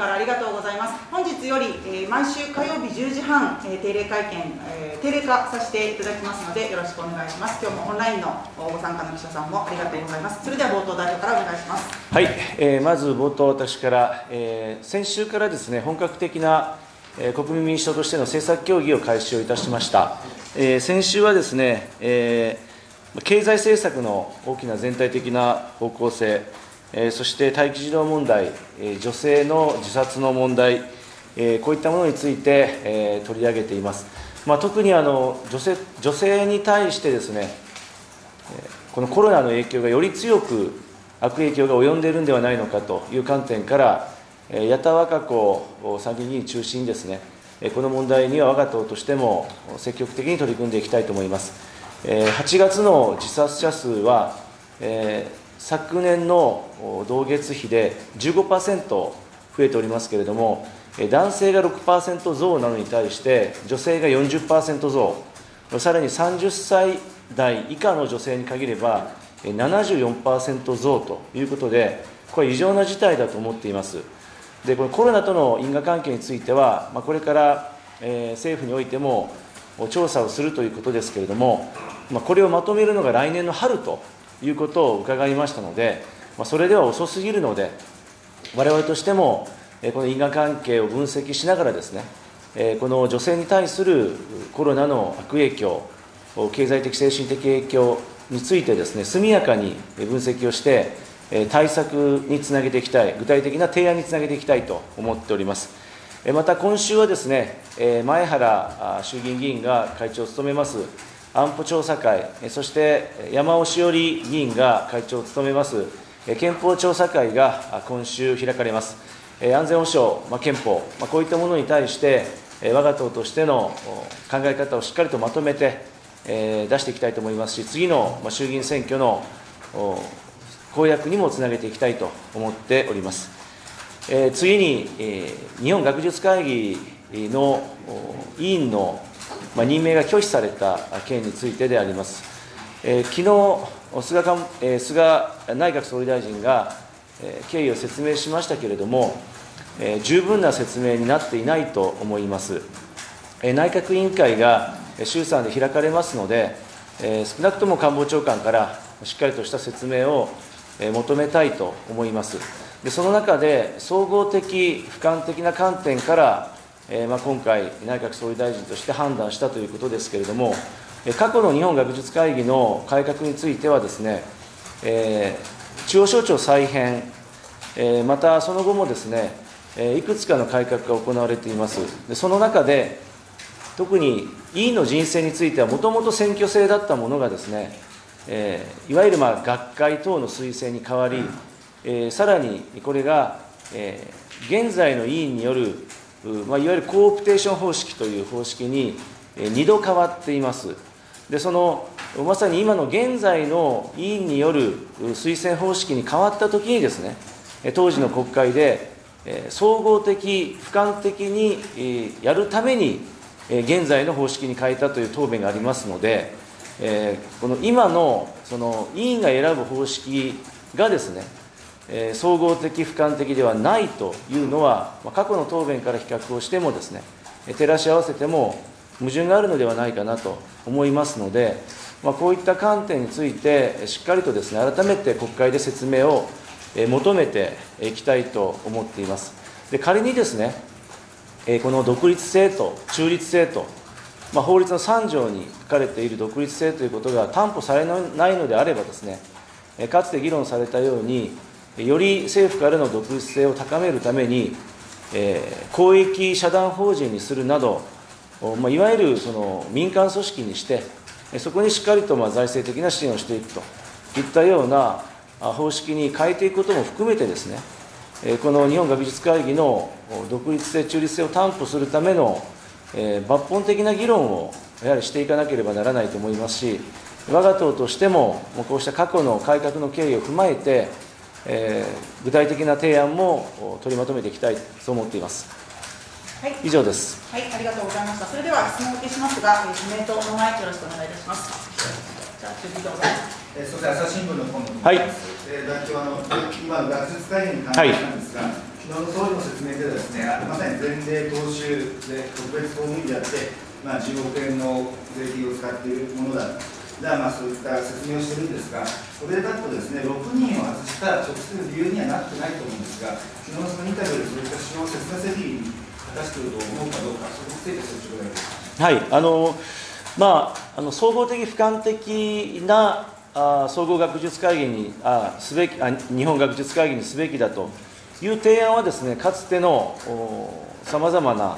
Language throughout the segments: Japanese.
からありがとうございます。本日より、えー、毎週火曜日10時半、えー、定例会見、えー、定例化させていただきますので、よろしくお願いします。今日もオンラインのご参加の記者さんもありがとうございます。それでは冒頭代表からお願いします？はい、えー、まず冒頭私から、えー、先週からですね、本格的な、えー、国民民主党としての政策協議を開始をいたしました。えー、先週はですね、えー、経済政策の大きな全体的な方向性、そして待機児童問題、女性の自殺の問題、こういったものについて、取り上げています。まあ、特にあの女性女性に対してですね、このコロナの影響がより強く悪影響が及んでいるんではないのかという観点から、矢田和歌子参議院議員中心にですね、この問題には我が党としても積極的に取り組んでいきたいと思います。8月の自殺者数は、昨年の同月比で15%増えておりますけれども、男性が6%増なのに対して、女性が40%増、さらに30歳代以下の女性に限れば、74%増ということで、これ、異常な事態だと思っています。でこれコロナとの因果関係については、まあ、これから、えー、政府においても調査をするということですけれども、まあ、これをまとめるのが来年の春ということを伺いましたので、まあ、それでは遅すぎるので、我々としても、この因果関係を分析しながらですね、この女性に対するコロナの悪影響、経済的、精神的影響についてですね、速やかに分析をして、対策につなげていきたい、具体的な提案につなげていきたいと思っております。また今週はですね、前原衆議院議員が会長を務めます安保調査会、そして山尾志織議員が会長を務めます憲法調査会が今週開かれます。安全保障、まあ、憲法、まあ、こういったものに対して、我が党としての考え方をしっかりとまとめて、え出していきたいと思いますし、次の衆議院選挙の公約にもつなげていきたいと思っております。え次に、え日本学術会議の委員のまあ、任命が拒否された件についてであります。えー、昨日菅か、えー、菅内閣総理大臣が、えー、経緯を説明しましたけれども、えー、十分な説明になっていないと思います。えー、内閣委員会が衆参で開かれますので、えー、少なくとも官房長官からしっかりとした説明を求めたいと思います。でその中で、総合的、俯瞰的な観点からえー、まあ、今回、内閣総理大臣として判断したということですけれども、過去の日本学術会議の改革についてはですね、えー、中央省庁再編、えー、またその後もですね、えいくつかの改革が行われています。でその中で、特に委員の人選については、もともと選挙制だったものがですね、えー、いわゆるまあ学会等の推薦に変わり、え、さらにこれが、え、現在の委員によるまあ、いわゆるコープテーション方式という方式に2度変わっています。でそのまさに今の現在の委員による推薦方式に変わったときにですね、当時の国会で総合的、俯瞰的にやるために現在の方式に変えたという答弁がありますので、この今のその委員が選ぶ方式がですね、え総合的、俯瞰的ではないというのは、ま過去の答弁から比較をしてもですね、照らし合わせても矛盾があるのではないかなと思いますので、まあ、こういった観点について、しっかりとですね、改めて国会で説明を求めていきたいと思っています。で仮にですね、この独立性と中立性と、まあ、法律の3条に書かれている独立性ということが担保されないのであればですね、かつて議論されたように、より政府からの独立性を高めるために、えー、公益社団法人にするなど、まあ、いわゆるその民間組織にして、そこにしっかりとまあ財政的な支援をしていくといったような方式に変えていくことも含めてですね、この日本学術会議の独立性、中立性を担保するための抜本的な議論をやはりしていかなければならないと思いますし、我が党としても、こうした過去の改革の経緯を踏まえて、えー、具体的な提案も取りまとめていきたいと思っています。はい、以上です。はい、ありがとうございました。それでは質問を受けしますが、自民党の前よろしくお願いいたします。じゃあ、次どうぞ。えー、そして朝日新聞の本のはい。えー、団長あの今の学術会議に関してなんですが、はい、昨日の総理の説明ではですね、まさに前例踏襲で特別公務員であって、まあ、10億円の税金を使っているものだじゃあまあそういった説明をしてるんですが、これだとですね、6人を外した直接理由にはなってないと思うんですが、昨日のそのインタビューでそういった主要説明責任に果たしていると思うかどうか、そこについて率直なはいあのまあ、あの総合的、俯瞰的なあ総合学術会議にあすべきあ、日本学術会議にすべきだという提案はですね、かつてのさまざまな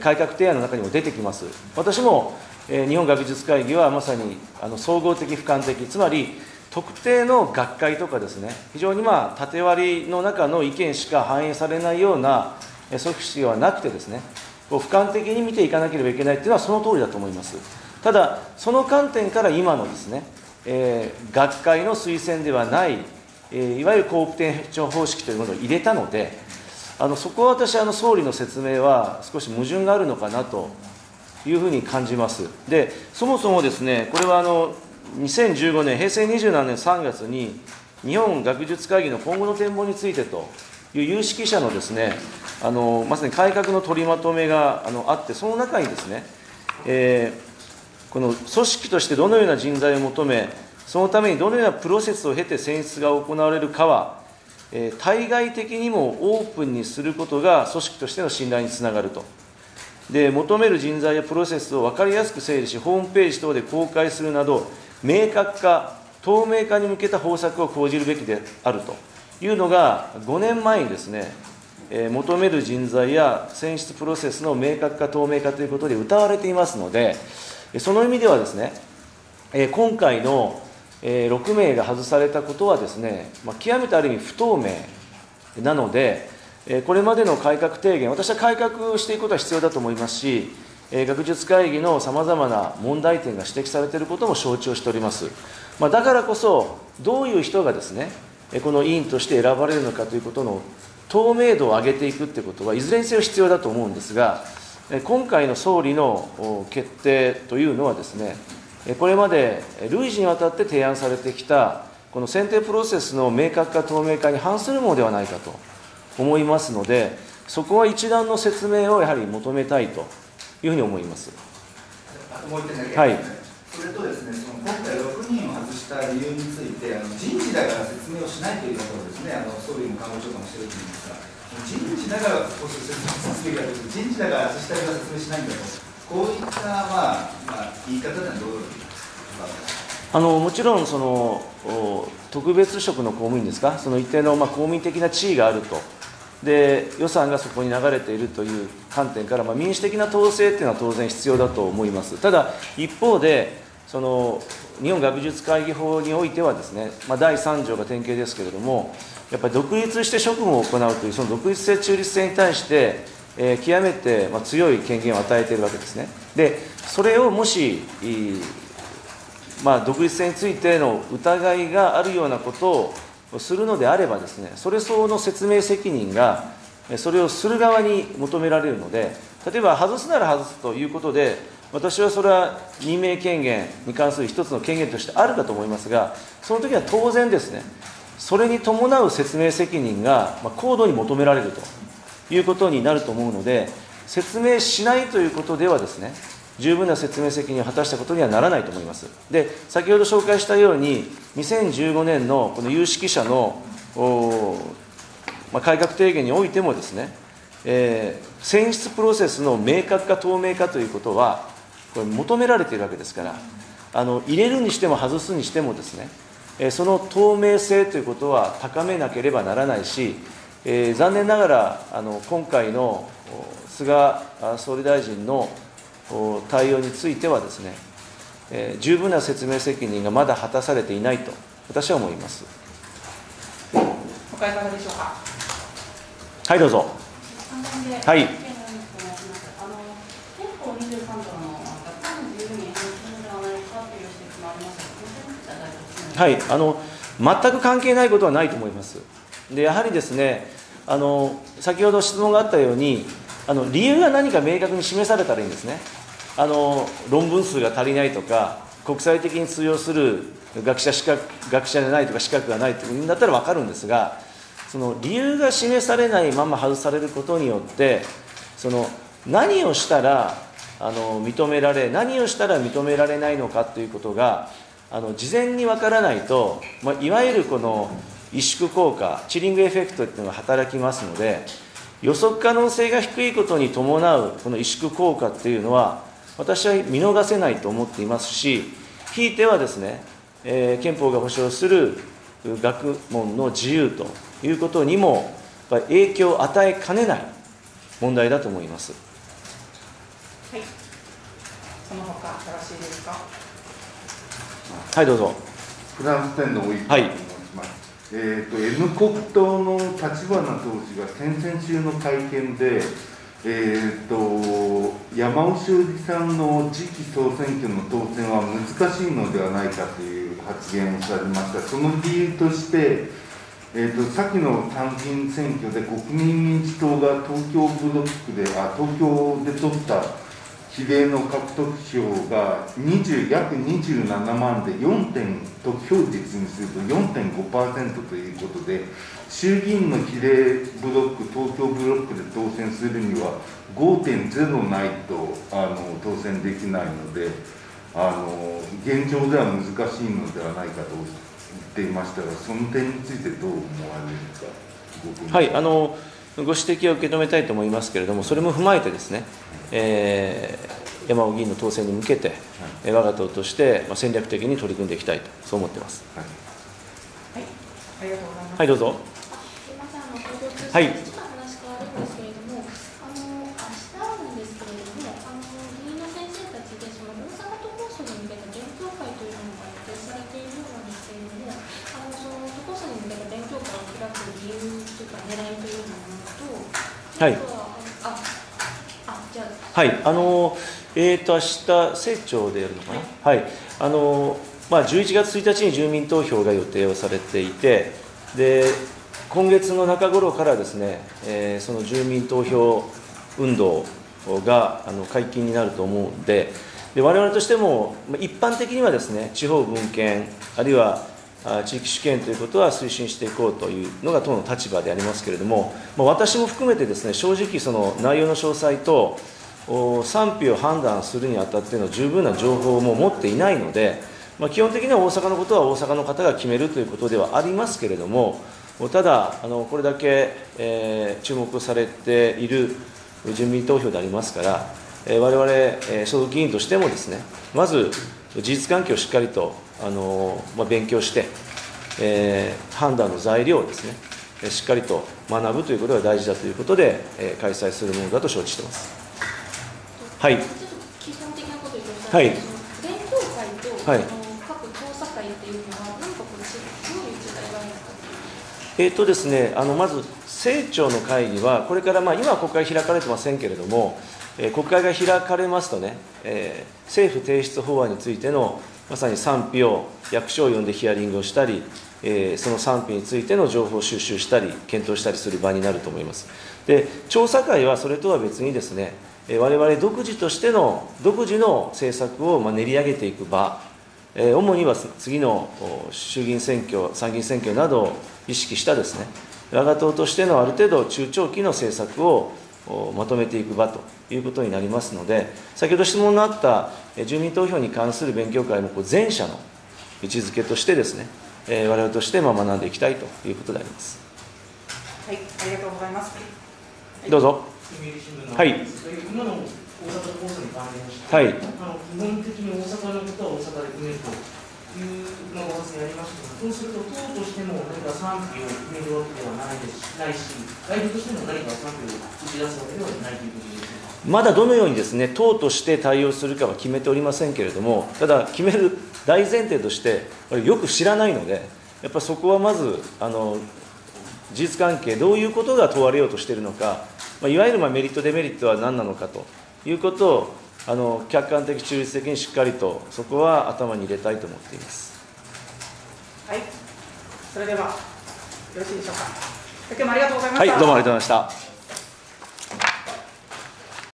改革提案の中にも出てきます。私も日本学術会議はまさにあの総合的、俯瞰的、つまり特定の学会とかですね、非常にまあ縦割りの中の意見しか反映されないような組織ではなくてですね、こう俯瞰的に見ていかなければいけないというのはその通りだと思います。ただ、その観点から今のですね、えー、学会の推薦ではない、えー、いわゆるコープテンション方式というものを入れたので、あのそこは私、あの総理の説明は少し矛盾があるのかなというふうに感じます。で、そもそもですね、これはあの2015年、平成27年3月に、日本学術会議の今後の展望についてという有識者のですね、あのまさに改革の取りまとめがあのあって、その中にですね、えー、この組織としてどのような人材を求め、そのためにどのようなプロセスを経て選出が行われるかは、えー、対外的にもオープンにすることが組織としての信頼につながると。で求める人材やプロセスを分かりやすく整理し、ホームページ等で公開するなど、明確化、透明化に向けた方策を講じるべきであると。いうのが、5年前にですね、えー、求める人材や選出プロセスの明確化、透明化ということで謳われていますので、その意味ではですね、えー、今回の、えー、6名が外されたことはですね、まあ、極めてある意味不透明なので、これまでの改革提言、私は改革していくことは必要だと思いますし、学術会議のさまざまな問題点が指摘されていることも承知をしております。まあ、だからこそ、どういう人がですね、この委員として選ばれるのかということの透明度を上げていくということは、いずれにせよ必要だと思うんですが、今回の総理の決定というのはですね、これまで累次にわたって提案されてきた、この選定プロセスの明確化、透明化に反するものではないかと。思いますので、そこは一段の説明をやはり求めたいというふうに思います。はい、それとですね、その今回6人を外した理由について、あの人事だから説明をしないということをですね、あの総理も官房長官もしてるというんですが、人事だからこそ説明ができる、人事だから外したりは説明しないんだと、こういった、まあまあ、言い方ではどうあのもちろんその特別職の公務員ですか、その一定のまあ公務員的な地位があると。で予算がそこに流れているという観点から、まあ、民主的な統制というのは当然必要だと思います。ただ、一方で、その日本学術会議法においてはですね、まあ、第3条が典型ですけれども、やっぱり独立して職務を行うという、その独立性、中立性に対して、えー、極めて、ま、強い権限を与えているわけですね。で、それをもし、まあ、独立性についての疑いがあるようなことををするのであればですね、それ相応の説明責任が、それをする側に求められるので、例えば外すなら外すということで、私はそれは任命権限に関する一つの権限としてあるかと思いますが、その時は当然ですね、それに伴う説明責任が高度に求められるということになると思うので、説明しないということではですね、十分な説明責任を果たしたことにはならないと思います。で、先ほど紹介したように、2015年のこの有識者の、まあ、改革提言においてもですね、えー、選出プロセスの明確化、透明化ということは、これ求められているわけですから、あの入れるにしても外すにしてもですね、えその透明性ということは高めなければならないし、えー、残念ながらあの今回の菅総理大臣の対応についてはですね、えー、十分な説明責任がまだ果たされていないと私は思います。他いかがでしょうか。はいどうぞ。はい。はい、あの全く関係ないことはないと思います。でやはりですねあの先ほど質問があったようにあの理由が何か明確に示されたらいいんですね。あの論文数が足りないとか国際的に通用する学者資格学者じゃないとか資格がないというんだったら分かるんですがその理由が示されないまま外されることによってその何をしたらあの認められ何をしたら認められないのかということがあの事前にわからないと、まあ、いわゆるこの萎縮効果チリングエフェクトっていうのが働きますので予測可能性が低いことに伴うこの萎縮効果っていうのは私は見逃せないと思っていますしひいてはですね、えー、憲法が保障する学問の自由ということにも影響を与えかねない問題だと思います。はい、その他よろしいですか？はい、どうぞ。フランス店のおいはい。えーと、N 国党の立花党首が先々週の会見で、えーと、山尾修二さんの次期総選挙の当選は難しいのではないかという発言をされました、その理由として、えーと、先の参議院選挙で国民民主党が東京ブロックで、あ東京で取った比例の獲得票が20約27万で4点得票率にすると4.5%ということで衆議院の比例ブロック東京ブロックで当選するには5.0ないとあの当選できないのであの現状では難しいのではないかと言っていましたがその点についてどう思われるかはいあのご指摘を受け止めたいと思いますけれども、それも踏まえてですね、えー、山尾議員の当選に向けて、はい、我が党として戦略的に取り組んでいきたいと、そう思ってます。はい、ありがとうございます。はい、どうぞ。はい。はい。はい、あの、えーと、明日政調でやるのかな、はい、あの、まあ、11月1日に住民投票が予定をされていて、で、今月の中頃からですね、えー、その住民投票運動があの解禁になると思うんで、で我々としても、一般的にはですね、地方分権、あるいは地域主権ということは推進していこうというのが党の立場でありますけれども、まあ、私も含めてですね正直その内容の詳細と賛否を判断するにあたっての十分な情報も持っていないので、まあ、基本的には大阪のことは大阪の方が決めるということではありますけれどもただあのこれだけ、えー、注目されている住民投票でありますから、えー、我々、えー、所属議員としてもですねまず事実関係をしっかりとあの、まあ、勉強して、えー、判断の材料をですねしっかりと学ぶということが大事だということで、えー、開催するものだと承知しています。はい。基本的なこと言ってはい。勉強会と、はい、各調査会っていうのは、何かこれ、どういう違いがあるんですかえっ、ー、とですね、あのまず、政調の会議は、これから、まあ、今は国会開かれてませんけれども、えー、国会が開かれますとね、えー、政府提出法案についてのまさに賛否を役所を呼んでヒアリングをしたり、えー、その賛否についての情報収集したり、検討したりする場になると思います。で、調査会はそれとは別にですね、我々独自としての、独自の政策をま練り上げていく場、えー、主には次の衆議院選挙、参議院選挙などを意識したですね、我が党としてのある程度中長期の政策をまとめていく場ということになりますので、先ほど質問のあった住民投票に関する勉強会も前者の位置づけとしてですね、えー、我々としてま学んでいきたいということであります。はい、ありがとうございます。どうぞ。はい。今の大阪放送に関連して、はい、あの基本的に大阪のことは大阪で決めると。いうのご発言ありましたそうすると、党としても何か賛否を決めるわけではないですないし、外部としても何か賛否を打ち出すわけではないということですまだどのようにですね党として対応するかは決めておりませんけれども、ただ、決める大前提として、よく知らないので、やっぱそこはまず、あの事実関係、どういうことが問われようとしているのか、まあ、いわゆるまメリット、デメリットは何なのかということをあの客観的、中立的にしっかりと、そこは頭に入れたいと思っています。はい、それではよろしいでしょうか。今日もありがとうございました。はい、どうもありがとうございました。